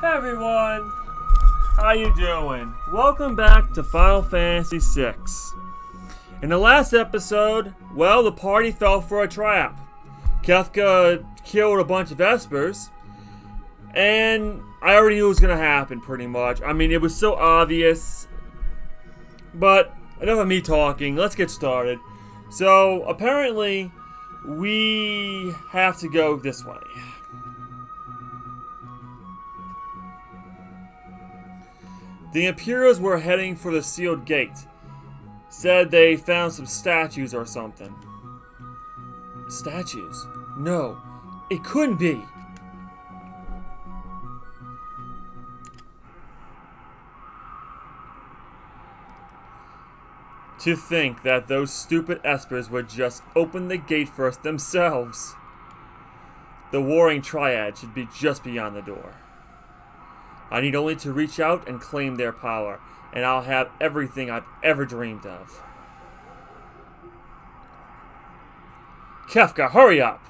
Hey everyone! How you doing? Welcome back to Final Fantasy VI. In the last episode, well, the party fell for a trap. Kefka killed a bunch of Espers, and I already knew it was going to happen pretty much. I mean, it was so obvious. But enough of me talking, let's get started. So, apparently, we have to go this way. The Imperials were heading for the sealed gate. Said they found some statues or something. Statues? No, it couldn't be. To think that those stupid Espers would just open the gate for us themselves. The Warring Triad should be just beyond the door. I need only to reach out and claim their power, and I'll have everything I've ever dreamed of. Kefka, hurry up!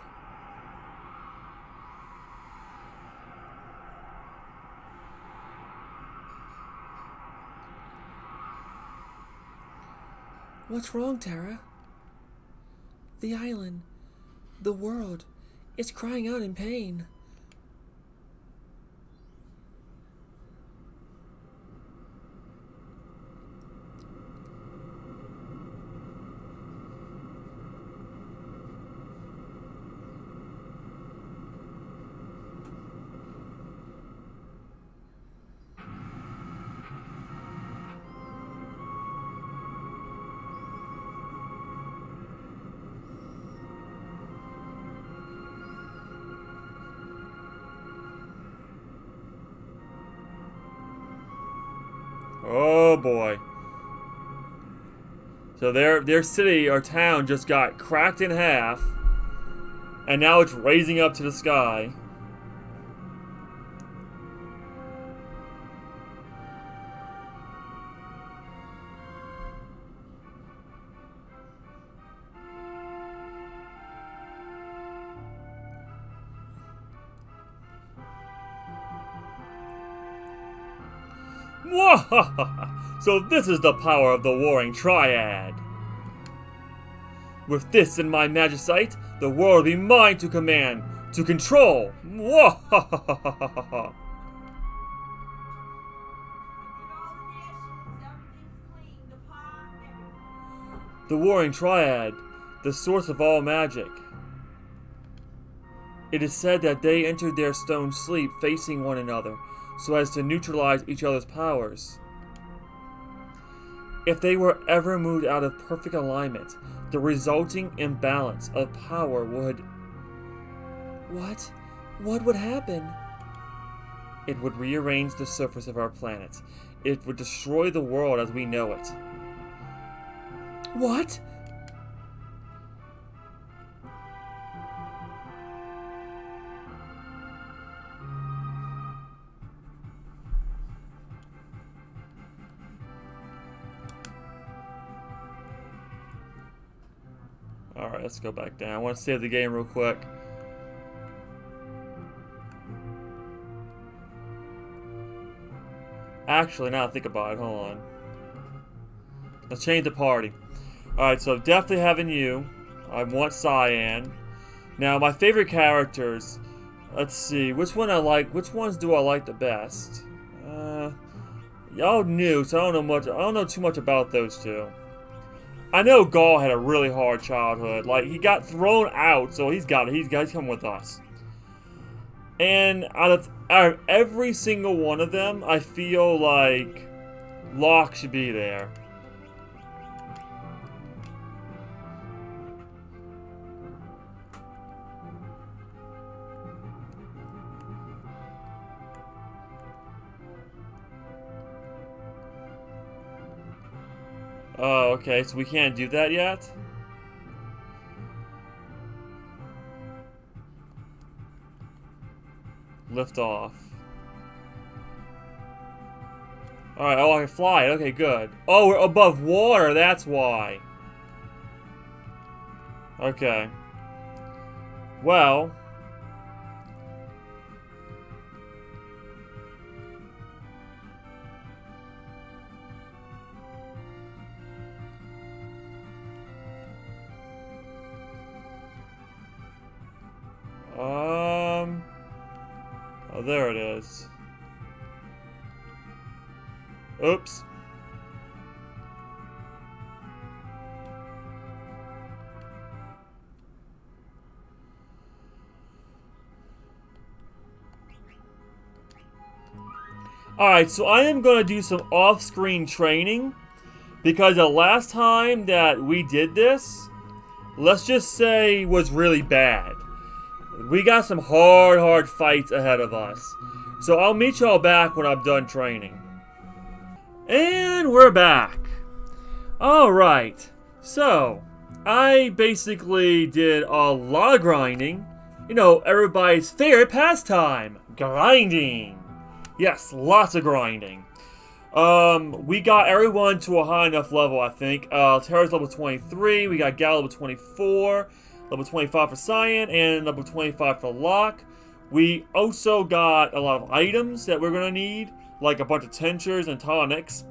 What's wrong, Terra? The island, the world, is crying out in pain. So their their city or town just got cracked in half, and now it's raising up to the sky. So this is the power of the Warring Triad! With this in my magicite, the world will be mine to command, to control! The Warring Triad, the source of all magic. It is said that they entered their stone sleep facing one another, so as to neutralize each other's powers. If they were ever moved out of perfect alignment, the resulting imbalance of power would. What? What would happen? It would rearrange the surface of our planet. It would destroy the world as we know it. What? Alright, let's go back down. I want to save the game real quick. Actually, now I think about it, hold on. Let's change the party. Alright, so definitely having you. I want Cyan. Now, my favorite characters. Let's see, which one I like, which ones do I like the best? Uh, y'all new, so I don't know much, I don't know too much about those two. I know Gau had a really hard childhood. Like he got thrown out, so he's got it. He's got he's come with us. And out of, out of every single one of them, I feel like Locke should be there. Oh, okay, so we can't do that yet? Lift off. Alright, oh, I can fly. Okay, good. Oh, we're above water, that's why. Okay. Well. There it is. Oops. Alright, so I am going to do some off-screen training because the last time that we did this, let's just say was really bad. We got some hard, hard fights ahead of us. So I'll meet y'all back when I'm done training. And we're back. Alright, so I basically did a lot of grinding. You know, everybody's favorite pastime, grinding. Yes, lots of grinding. Um, we got everyone to a high enough level, I think. Uh, Terra's level 23, we got Gau level 24, level 25 for Cyan, and level 25 for Locke. We also got a lot of items that we're going to need, like a bunch of tinctures and tonics.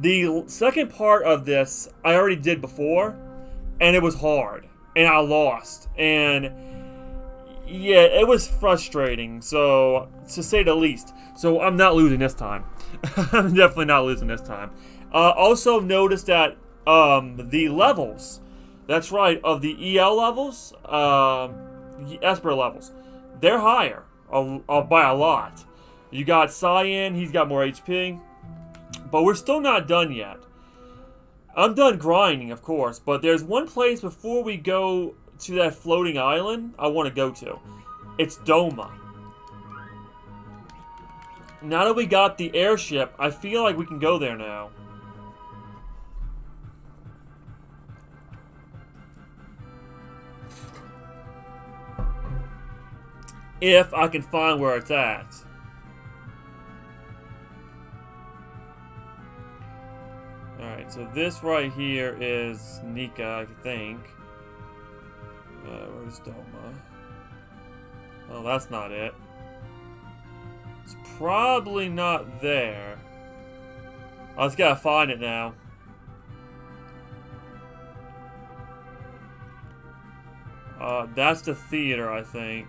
The second part of this, I already did before, and it was hard, and I lost, and yeah, it was frustrating, so to say the least. So I'm not losing this time. I'm definitely not losing this time. Uh, also notice that um, the levels, that's right, of the EL levels, uh, Esper levels, they're higher uh, uh, by a lot. You got Cyan, he's got more HP, but we're still not done yet. I'm done grinding, of course, but there's one place before we go to that floating island I want to go to. It's Doma. Now that we got the airship, I feel like we can go there now. If I can find where it's at. Alright, so this right here is Nikeah, I think. Uh, where's Doma? Oh, that's not it. It's probably not there. I just gotta find it now. Uh, that's the theater, I think.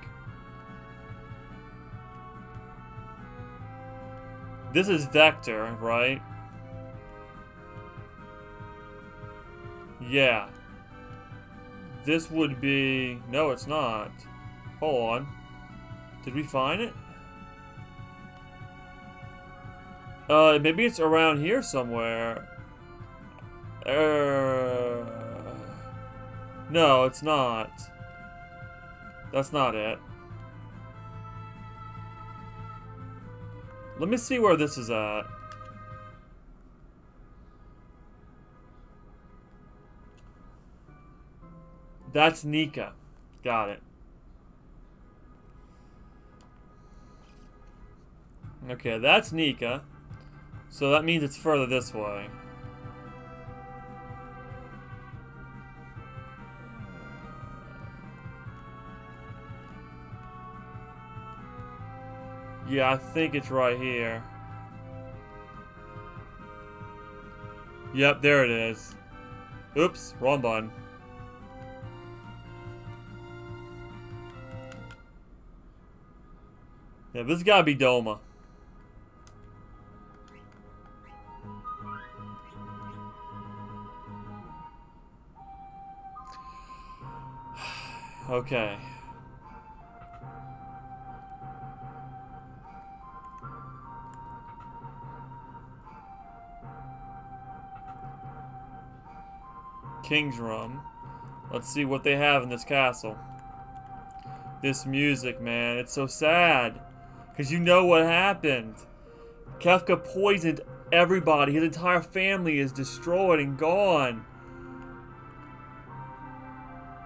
This is Vector, right? Yeah. This would be... No, it's not. Hold on. Did we find it? Uh, maybe it's around here somewhere. Uh, no, it's not. That's not it. Let me see where this is at. That's Nikeah. Got it. Okay, that's Nikeah. So that means it's further this way. Yeah, I think it's right here. Yep, there it is. Oops, wrong button. Yeah, this gotta be Doma. Okay. King's Room. Let's see what they have in this castle. This music, man, it's so sad. Because you know what happened. Kefka poisoned everybody. His entire family is destroyed and gone.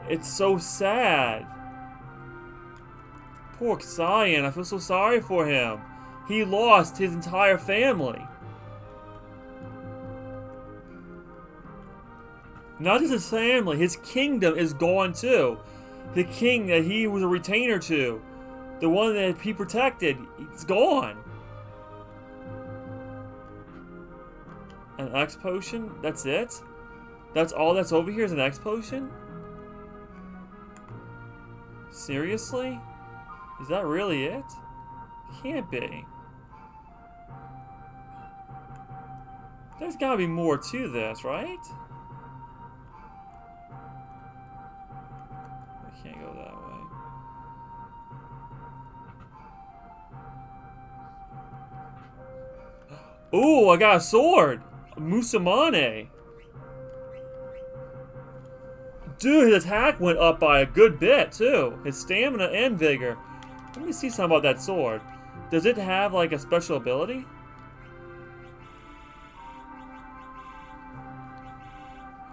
It's so sad. Poor Cyan, I feel so sorry for him. He lost his entire family. Not just his family, his kingdom is gone too. The king that he was a retainer to, the one that he protected, it's gone. An X potion? That's it? That's all that's over here is an X potion? Seriously? Is that really it? Can't be. There's gotta be more to this, right? Ooh, I got a sword! Musamane! Dude, his attack went up by a good bit, too. His stamina and vigor. Let me see something about that sword. Does it have, like, a special ability?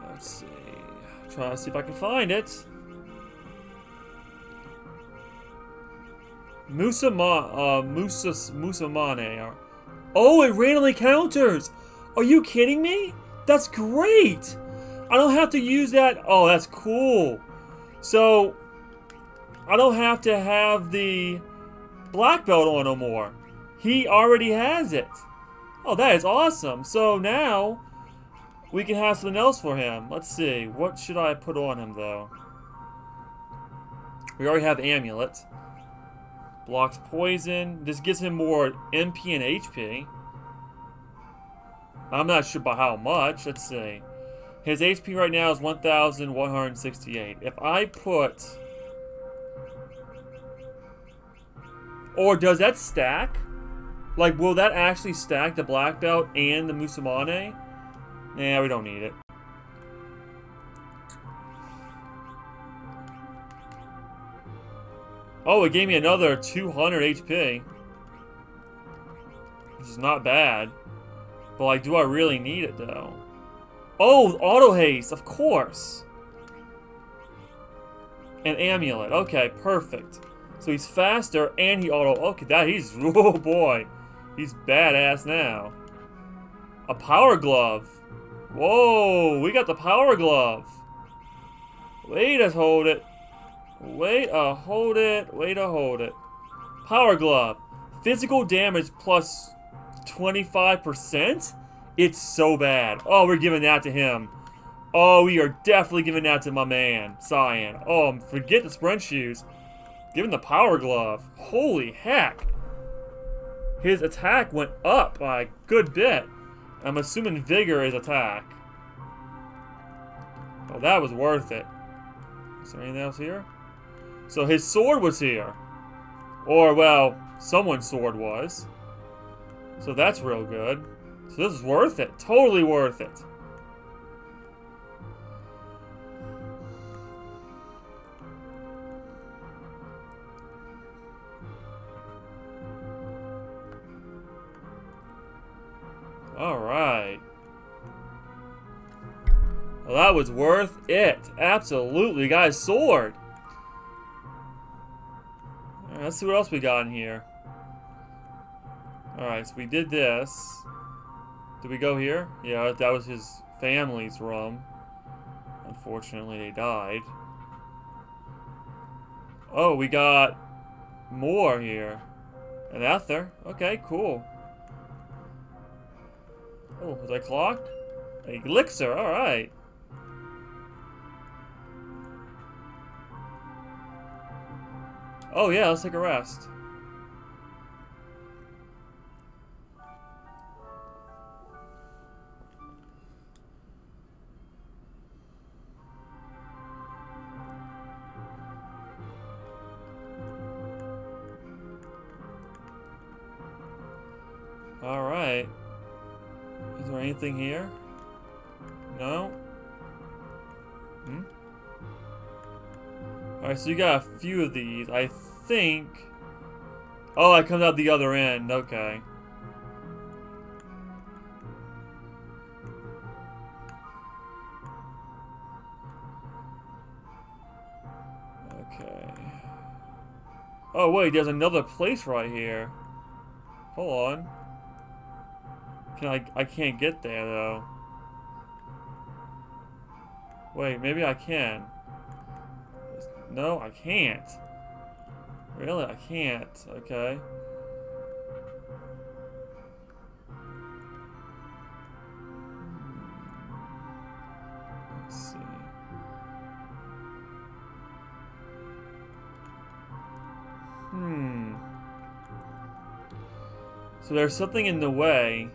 Let's see. Try to see if I can find it. Musama, uh, Musamane. Oh, it randomly counters! Are you kidding me? That's great! I don't have to use that. Oh, that's cool. So, I don't have to have the black belt on no more. He already has it. Oh, that is awesome. So now, we can have something else for him. Let's see. What should I put on him, though? We already have Amulet. Blocks poison. This gives him more MP and HP. I'm not sure by how much. Let's see. His HP right now is 1,168. If I put... Or does that stack? Like, will that actually stack the Black Belt and the Musamane? Nah, we don't need it. Oh, it gave me another 200 HP. Which is not bad. But, like, do I really need it, though? Oh, auto haste, of course. An amulet. Okay, perfect. So he's faster and he auto. Okay, that he's. Oh boy. He's badass now. A power glove. Whoa, we got the power glove. Wait a hold it. Wait a hold it. Wait a hold it. Power glove. Physical damage plus 25%? It's so bad. Oh, we're giving that to him. Oh, we are definitely giving that to my man, Cyan. Oh, um, forget the sprint shoes. Giving the power glove. Holy heck. His attack went up by a good bit. I'm assuming vigor is attack. Oh, that was worth it. Is there anything else here? So his sword was here. Or, well, someone's sword was. So that's real good. So this is worth it. Totally worth it. Alright. Well, that was worth it. Absolutely. His sword. Right, let's see what else we got in here. Alright, so we did this. Did we go here? Yeah, that was his family's room. Unfortunately, they died. Oh, we got more here. An ether. Okay, cool. Oh, was I clock? A elixir, alright. Oh yeah, let's take a rest. Alright. Is there anything here? No? Hmm? Alright, so you got a few of these. I think... Oh, it comes out the other end. Okay. Okay. Oh, wait, there's another place right here. Hold on. Can I, I can't get there, though. Wait, maybe I can. No, I can't. Really? I can't. Okay. Let's see. Hmm. So there's something in the way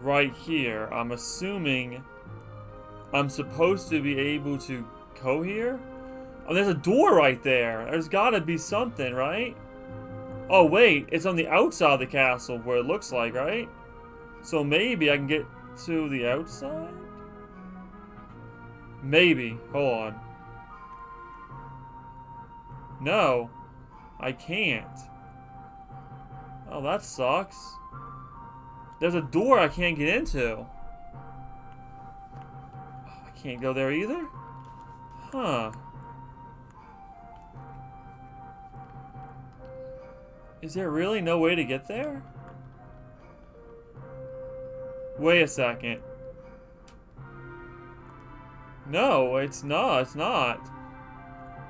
right here. I'm assuming I'm supposed to be able to go here? Oh, there's a door right there. There's gotta be something, right? Oh, wait. It's on the outside of the castle where it looks like, right? So maybe I can get to the outside? Maybe. Hold on. No. I can't. Oh, that sucks. There's a door I can't get into. Oh, I can't go there either? Huh. Is there really no way to get there? Wait a second. No, it's not. It's not.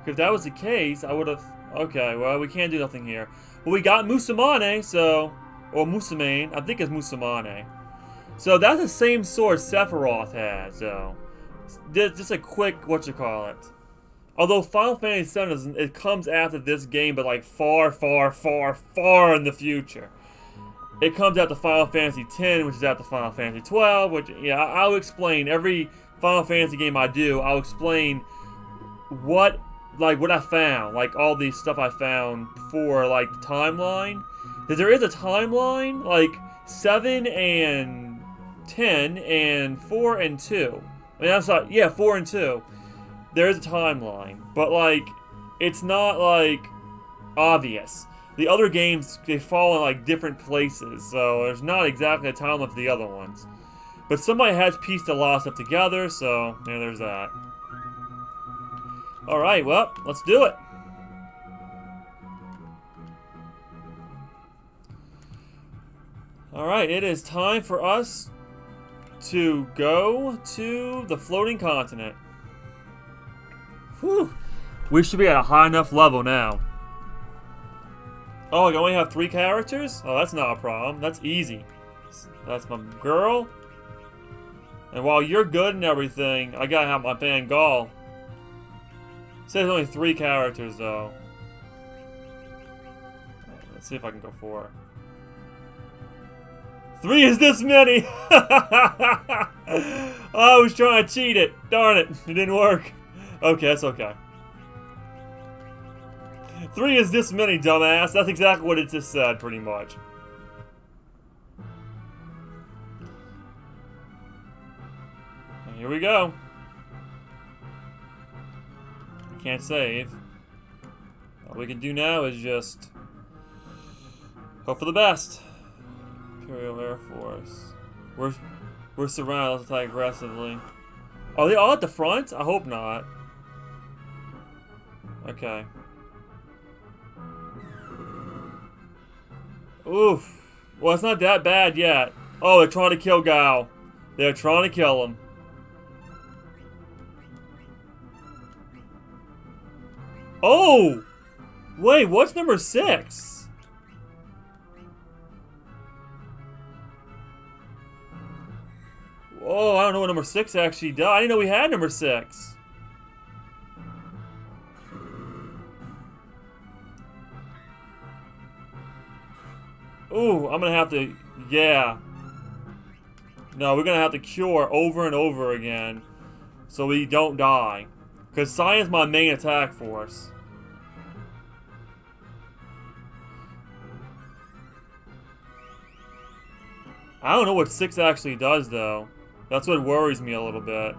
If that was the case, I would have... Okay, well, we can't do nothing here. Well, we got Musamane, so... Or Musamane. I think it's Musamane. So that's the same sword Sephiroth has, so... Just a quick, what you call it. Although Final Fantasy VII, is, it comes after this game, but like far, far, far, far in the future. It comes after Final Fantasy X, which is after Final Fantasy 12, which, yeah, I'll explain every Final Fantasy game I do, I'll explain what, like, what I found, like, all the stuff I found for, like, the timeline. Because there is a timeline, like, 7 and 10 and 4 and 2. I mean, I'm sorry, yeah, 4 and 2. There is a timeline, but, like, it's not, like, obvious. The other games, they fall in, like, different places, so there's not exactly a timeline for the other ones. But somebody has pieced a lot of stuff together, so yeah, there's that. Alright, well, let's do it. Alright, it is time for us to go to the floating continent. Whew. We should be at a high enough level now. Oh, I only have three characters? Oh, that's not a problem. That's easy. That's my girl. And while you're good and everything, I gotta have my band Gau. says only three characters, though. Let's see if I can go four. Three is this many! I was trying to cheat it. Darn it. It didn't work. Okay, that's okay. Three is this many, dumbass. That's exactly what it just said, pretty much. Here we go. Can't save. All we can do now is just hope for the best. Imperial Air Force. We're we're surrounded. Let's attack aggressively. Are they all at the front? I hope not. Okay. Oof. Well, it's not that bad yet. Oh, they're trying to kill Gau. They're trying to kill him. Oh! Wait, what's number six? Oh, I don't know what number six actually does. I didn't know we had number six. Ooh, I'm gonna have to, yeah. No, we're gonna have to cure over and over again so we don't die. Because Cyan's my main attack force. I don't know what 6 actually does, though. That's what worries me a little bit.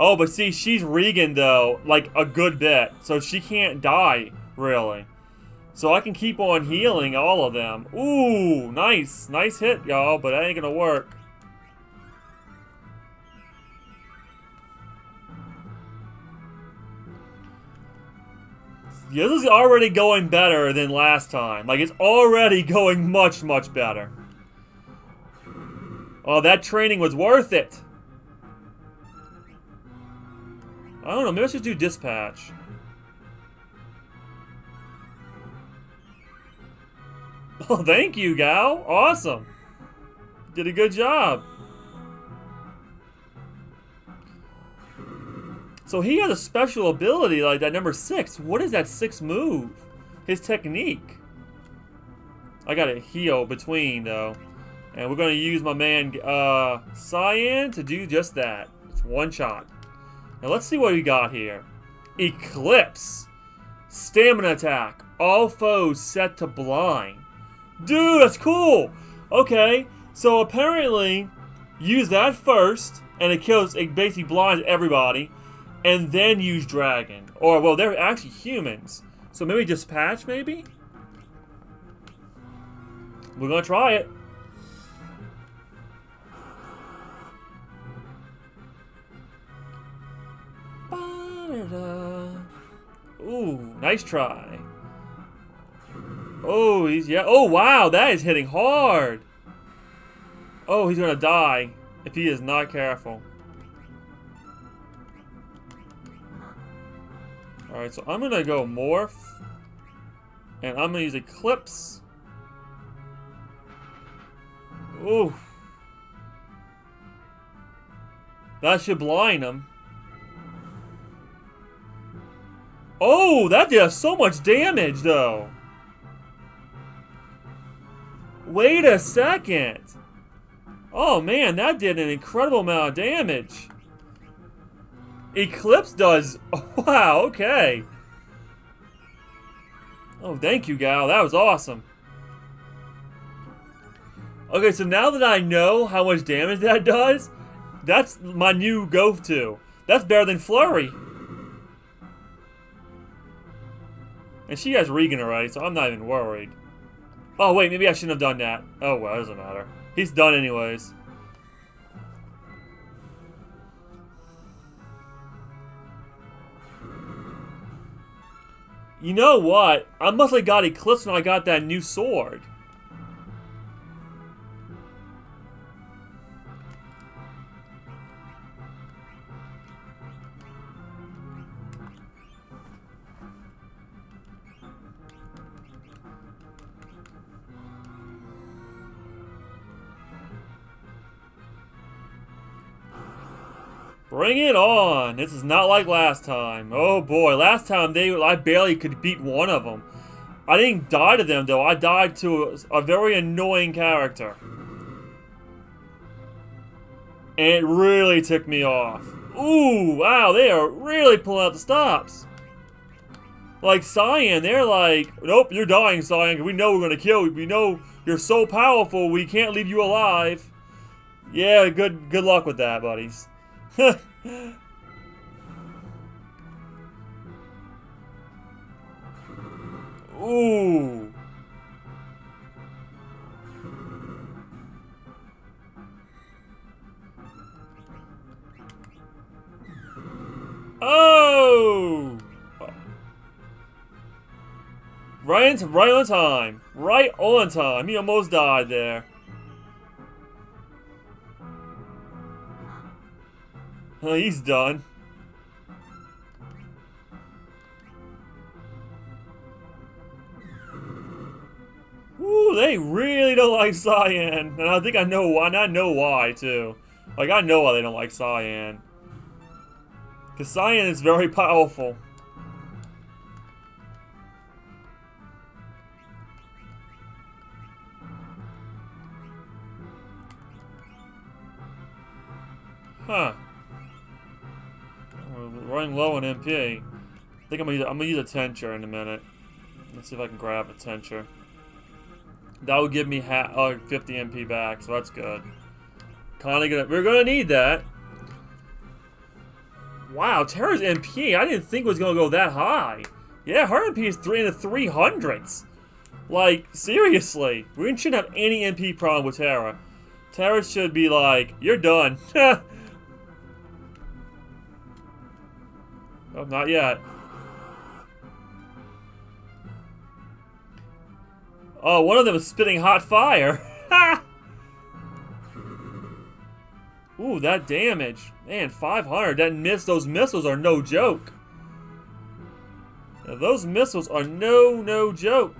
Oh, but see, she's Regen, though, like, a good bit. So she can't die, really. So I can keep on healing all of them. Ooh, nice. Nice hit, y'all, but that ain't gonna work. this is already going better than last time. Like, it's already going much, much better. Oh, that training was worth it. I don't know, maybe I should do dispatch. Oh, thank you, Gau. Awesome. Did a good job. So he has a special ability like that number six. What is that six move? His technique. I got a heal between though. And we're gonna use my man uh Cyan to do just that. It's one shot. Now let's see what we got here. Eclipse. Stamina attack. All foes set to blind. Dude, that's cool! Okay, so apparently use that first, and it kills it basically blinds everybody and then use dragon. Or, well, they're actually humans. So maybe dispatch, maybe? We're gonna try it. Uh, ooh, nice try. Oh, he's, yeah. Oh, wow, that is hitting hard. Oh, he's gonna die if he is not careful. Alright, so I'm gonna go Morph. And I'm gonna use Eclipse. Ooh. That should blind him. Oh, that did so much damage, though. Wait a second. Oh, man, that did an incredible amount of damage. Eclipse does... Wow, okay. Oh, thank you, Gau. That was awesome. Okay, so now that I know how much damage that does, that's my new go-to. That's better than Flurry. And she has Regen already, so I'm not even worried. Oh, wait, maybe I shouldn't have done that. Oh, well, it doesn't matter. He's done anyways. You know what? I must have got Eclipse when I got that new sword. Bring it on! This is not like last time. Oh boy, last time they I barely could beat one of them. I didn't die to them though. I died to a, very annoying character. And it really took me off. Ooh, wow, they are really pulling out the stops. Like Cyan, they're like, nope, you're dying, Cyan. We know we're gonna kill you. We know you're so powerful, we can't leave you alive. Yeah, good good luck with that, buddies. Ooh. Oh! Right, right on time. Right on time. He almost died there. Oh, he's done. Ooh, they really don't like Cyan. And I think I know why, and I know why, too. Like, I know why they don't like Cyan. Because Cyan is very powerful. Huh running low on MP. I think I'm gonna use, I'm gonna use a Tincture in a minute. Let's see if I can grab a Tincture. That would give me ha uh, 50 MP back, so that's good. Kinda gonna we're gonna need that. Wow, Terra's MP, I didn't think was gonna go that high. Yeah, her MP is three in the three hundreds. Like, seriously, we shouldn't have any MP problem with Terra. Terra should be like, you're done. Not yet. Oh, one of them is spitting hot fire. Ooh, that damage. Man, 500. That miss, those missiles are no joke. Now, those missiles are no, no joke.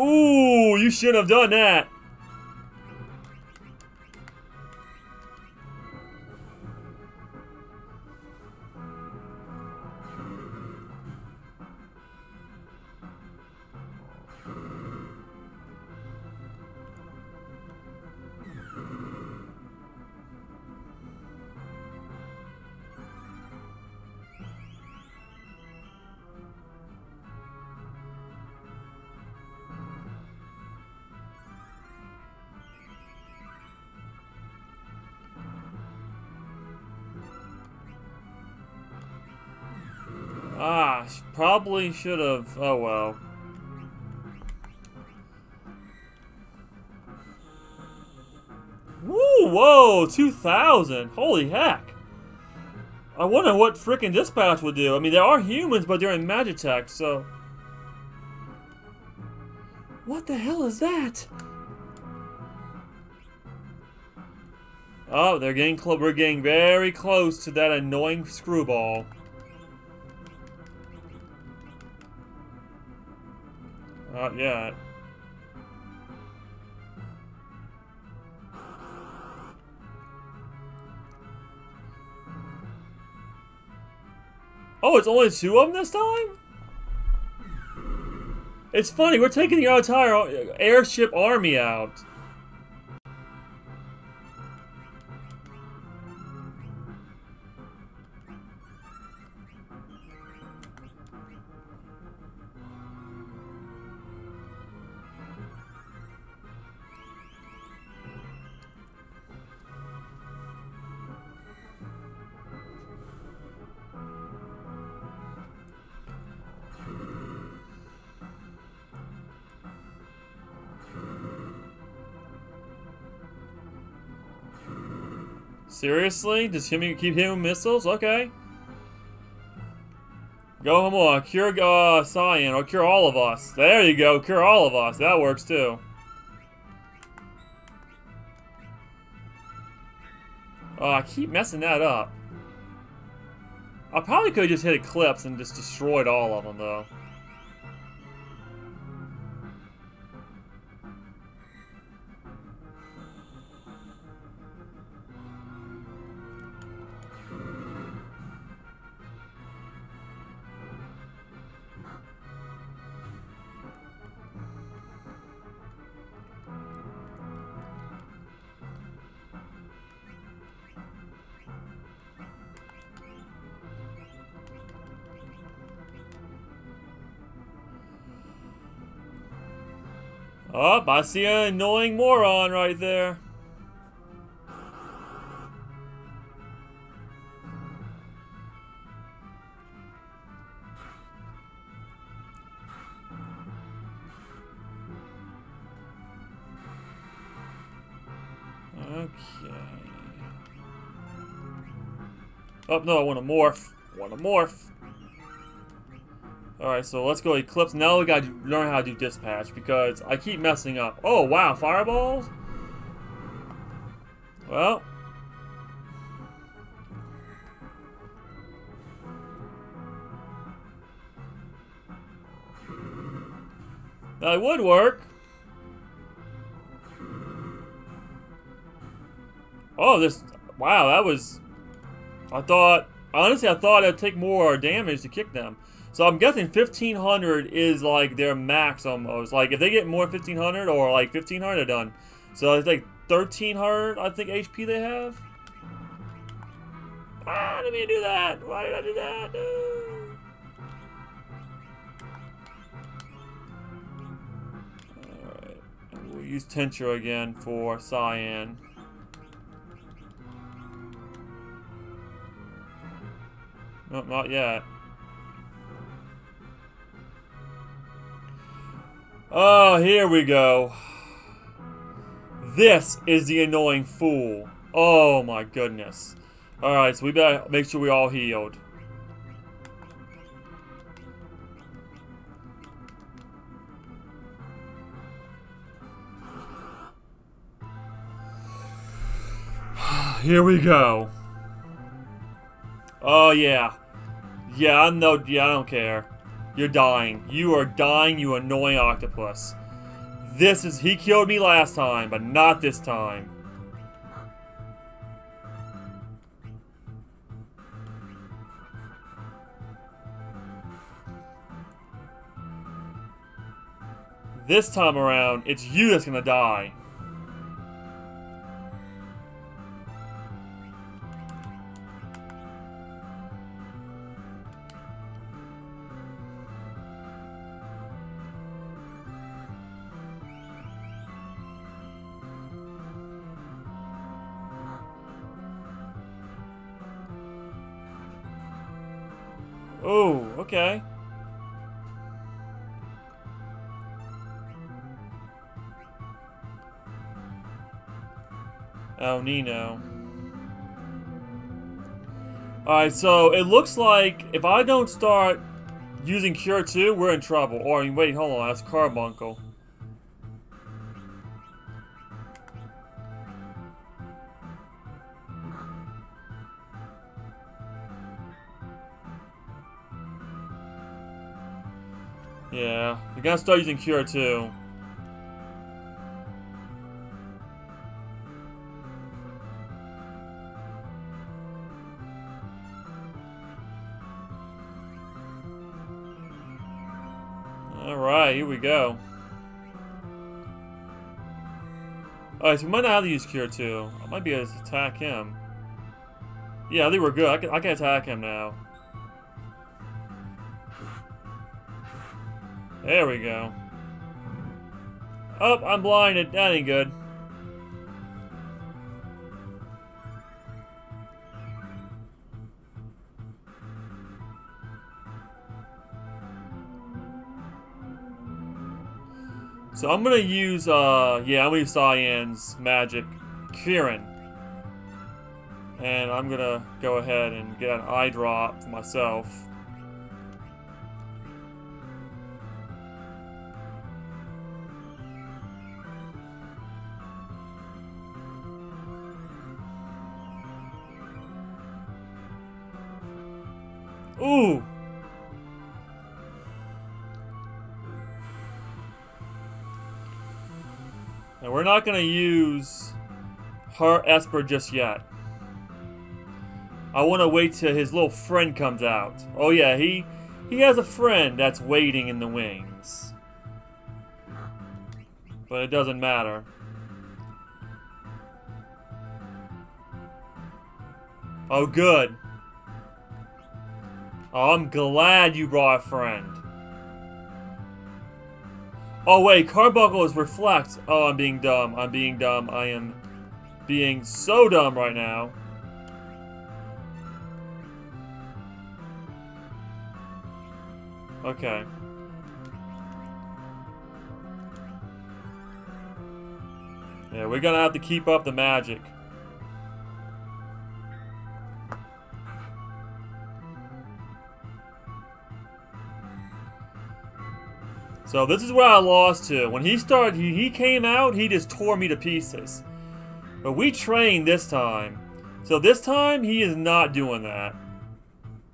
Ooh, you shouldn't have done that. Probably should have. Oh well. Woo! Whoa! 2,000! Holy heck! I wonder what freaking dispatch would do. I mean, there are humans, but they're in Magitech, so... What the hell is that? Oh, they're getting close. We're getting very close to that annoying screwball. Not yet. Oh, it's only two of them this time? It's funny, we're taking the entire airship army out. Seriously? Does him keep hitting missiles? Okay. Go Hamura, cure uh, Cyan, or cure all of us. There you go, cure all of us. That works too. Oh, I keep messing that up. I probably could have just hit Eclipse and just destroyed all of them, though. I see an annoying moron right there. Okay. Oh, no, I want to morph. Want to morph. Alright, so let's go Eclipse. Now we gotta learn how to do Dispatch because I keep messing up. Oh, wow, Fireballs? Well. That would work. Oh, this... Wow, that was... I thought... Honestly, I thought it'd take more damage to kick them. So I'm guessing 1500 is like their max almost. Like if they get more 1500 or like 1500, they're done. So it's like 1300, I think HP they have. Ah, I didn't mean to do that. Why did I do that? Alright. We'll use Tincture again for Cyan. No, not yet. Oh, here we go. This is the annoying fool. Oh my goodness. Alright, so we better make sure we all healed. Here we go. Oh yeah. Yeah, I know. Yeah, I don't care. You're dying. You are dying, you annoying octopus. This is... He killed me last time, but not this time. This time around, it's you that's gonna die. Okay. Oh, Nino. Alright, so it looks like if I don't start using Cure 2, we're in trouble. Or, wait, hold on, that's Carbuncle. Yeah, we gotta start using Cure 2. Alright, here we go. Alright, so we might not have to use Cure 2. I might be able to attack him. Yeah, I think we're good. I can, I can attack him now. There we go. Oh, I'm blinded. That ain't good. So I'm gonna use, uh, yeah, I'm gonna use Cyan's magic, Kirin. And I'm gonna go ahead and get an eye drop for myself. And we're not gonna use her Esper just yet. I want to wait till his little friend comes out. Oh yeah, he he has a friend that's waiting in the wings. But it doesn't matter. Oh good. Oh, I'm glad you brought a friend. Oh wait, Carbuncle is Reflect. Oh, I'm being dumb. I'm being dumb. I am being so dumb right now. Okay. Yeah, we're gonna have to keep up the magic. So this is where I lost to. When he started, he, he came out, he just tore me to pieces. But we trained this time. So this time, he is not doing that.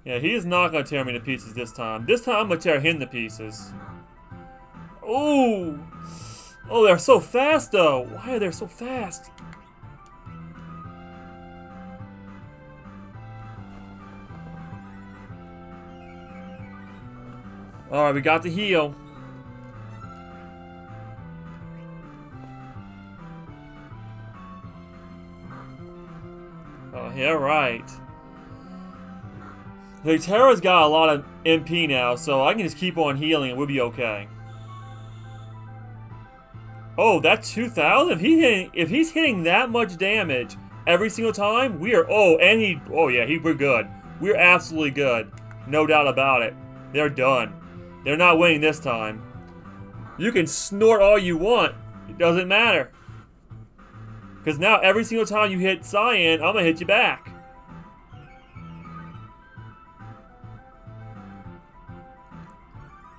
Yeah, he is not going to tear me to pieces this time. This time, I'm going to tear him to pieces. Oh! Oh, they're so fast, though. Why are they so fast? Alright, we got the heal. Yeah, right. The Terra's got a lot of MP now, so I can just keep on healing and we'll be okay. Oh, that 2,000? If, he if he's hitting that much damage every single time, we are... Oh, and he... Oh, yeah, he, we're good. We're absolutely good. No doubt about it. They're done. They're not winning this time. You can snort all you want. It doesn't matter. Because now every single time you hit Cyan, I'm going to hit you back.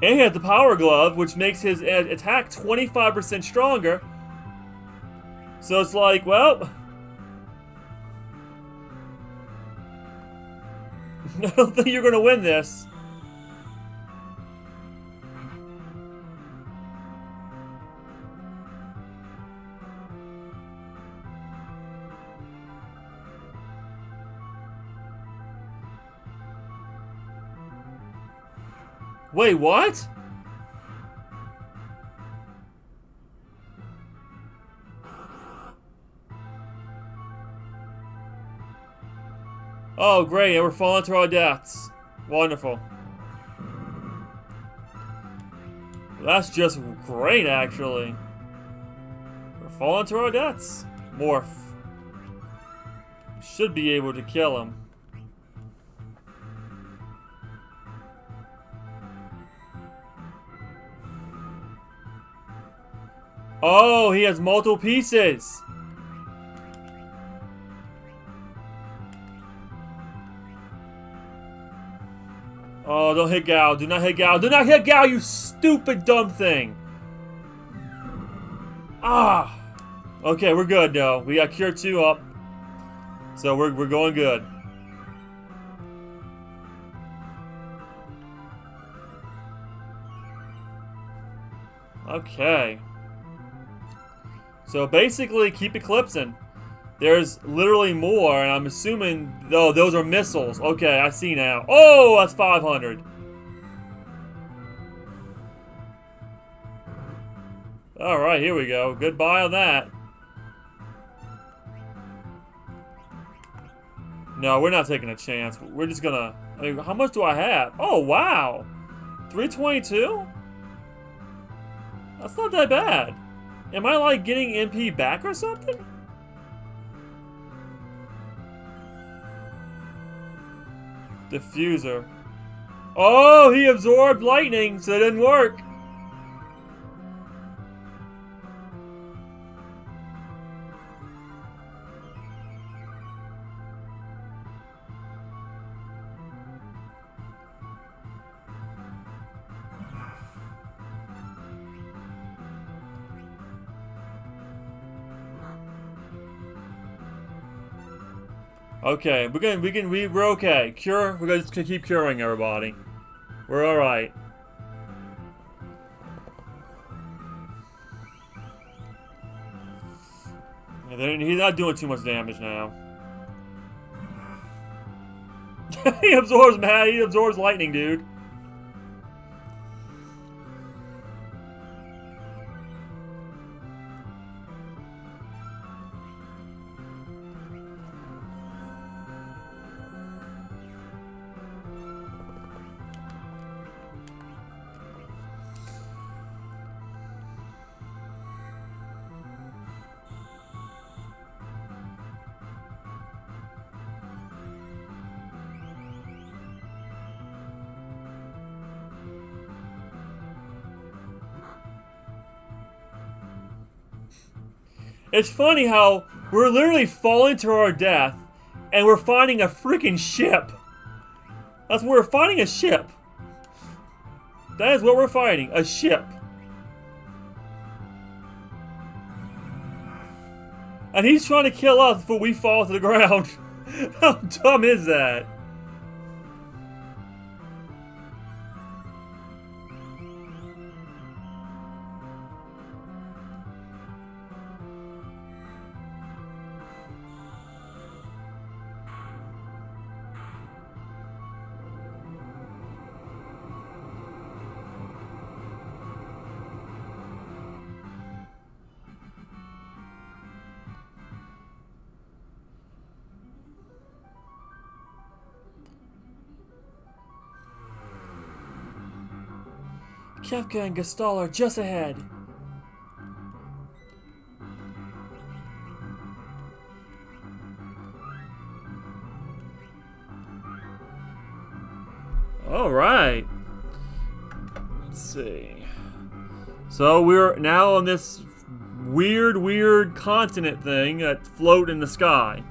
And he has the Power Glove, which makes his attack 25% stronger. So it's like, well... I don't think you're going to win this. Wait, what? Oh, great, and we're falling to our deaths. Wonderful. That's just great, actually. We're falling to our deaths. Morph. Should be able to kill him. Oh, he has multiple pieces. Oh, don't hit Gau. Do not hit Gau. Do not hit Gau, you stupid dumb thing. Ah. Okay, we're good now. We got Cure 2 up. So we're, we're going good. Okay. So basically, keep eclipsing. There's literally more, and I'm assuming... Oh, those are missiles. Okay, I see now. Oh, that's 500. Alright, here we go. Goodbye on that. No, we're not taking a chance. We're just gonna... I mean, how much do I have? Oh, wow! 322? That's not that bad. Am I, like, getting MP back or something? Diffuser. Oh, he absorbed lightning, so it didn't work. Okay, we're gonna we can we we're okay. Cure. We're gonna keep curing everybody. We're all right. He's not doing too much damage now. he absorbs mad. He absorbs lightning, dude. It's funny how we're literally falling to our death and we're finding a freaking ship. That's what we're finding a ship. That is what we're fighting, a ship. And he's trying to kill us before we fall to the ground. How dumb is that? Kefka and Gestahl are just ahead. All right. Let's see. So we're now on this weird, weird continent thing that float in the sky.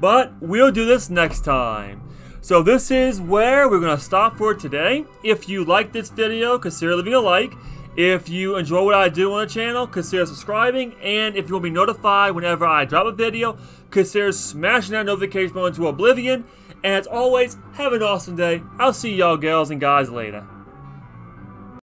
But we'll do this next time. So this is where we're going to stop for today. If you like this video, consider leaving a like. If you enjoy what I do on the channel, consider subscribing. And if you want to be notified whenever I drop a video, consider smashing that notification bell into oblivion. And as always, have an awesome day. I'll see y'all girls and guys later.